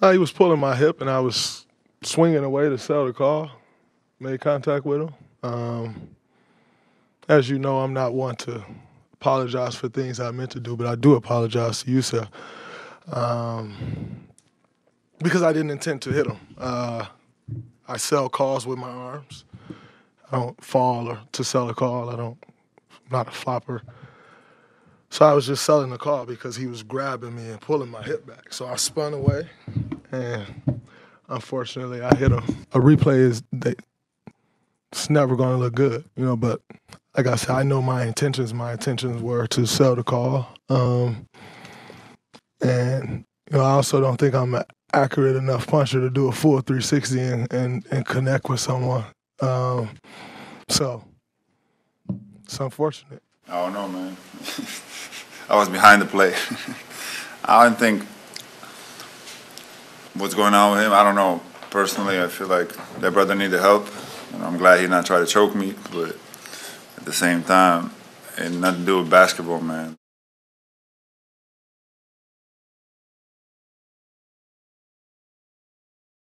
Uh, he was pulling my hip, and I was swinging away to sell the call. Made contact with him. Um, as you know, I'm not one to apologize for things I meant to do, but I do apologize to you, sir, um, because I didn't intend to hit him. Uh, I sell calls with my arms. I don't fall or to sell a call. I don't. I'm not a flopper. So I was just selling the call because he was grabbing me and pulling my hip back. So I spun away, and unfortunately, I hit him. A replay is they, it's never going to look good, you know. But like I said, I know my intentions. My intentions were to sell the call, um, and you know, I also don't think I'm an accurate enough puncher to do a full 360 and and, and connect with someone. Um, so it's unfortunate. I don't know, man. I was behind the play. I don't think what's going on with him. I don't know. Personally, I feel like that brother needed help. And I'm glad he not try to choke me, but at the same time, it nothing to do with basketball, man.